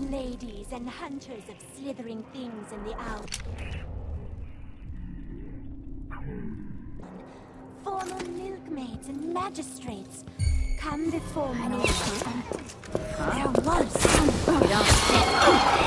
ladies and hunters of slithering things in the owl. Former milkmaids and magistrates, come before me. There was some.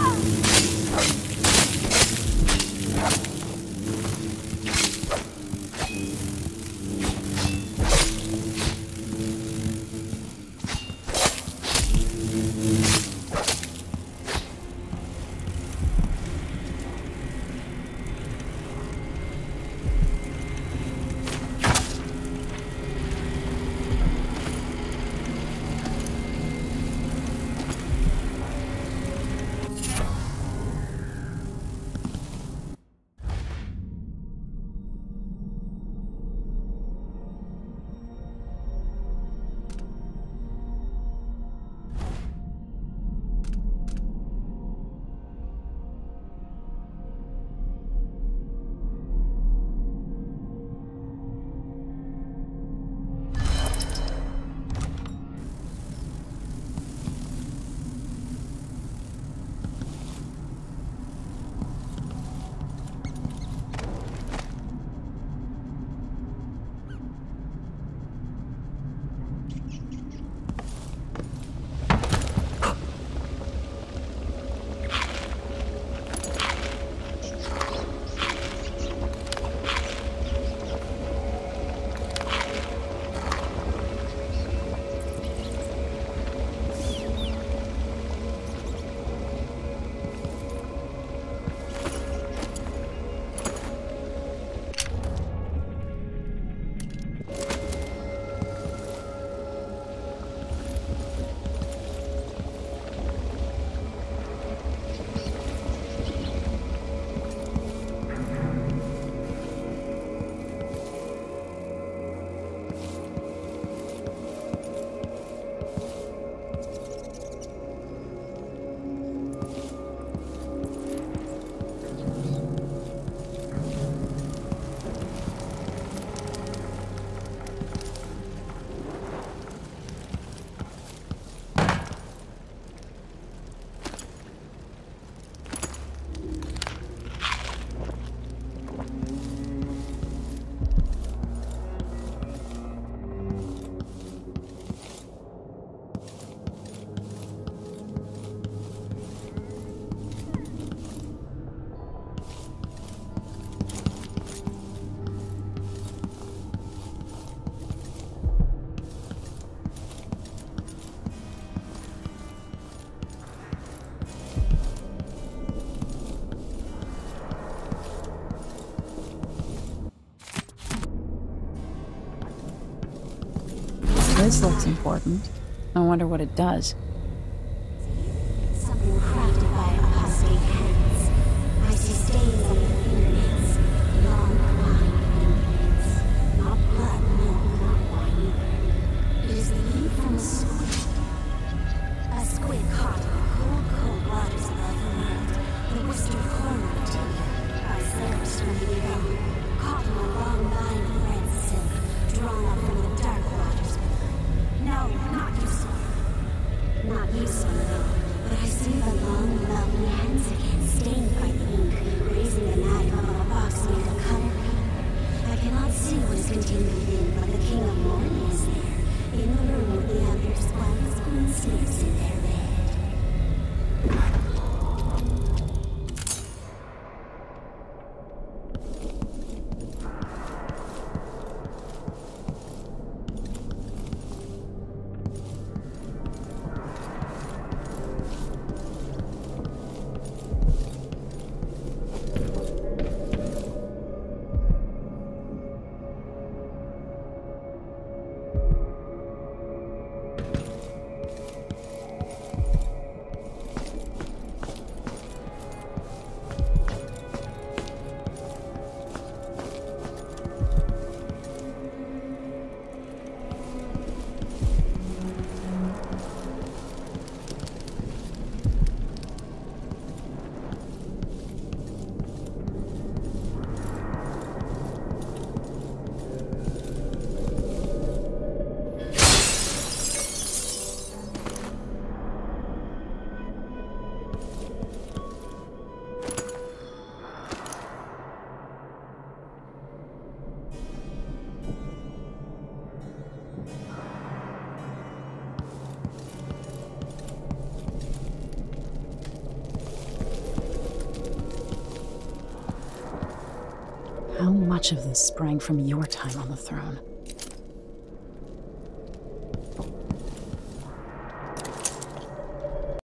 Ah! This looks important. I wonder what it does. much of this sprang from your time on the throne?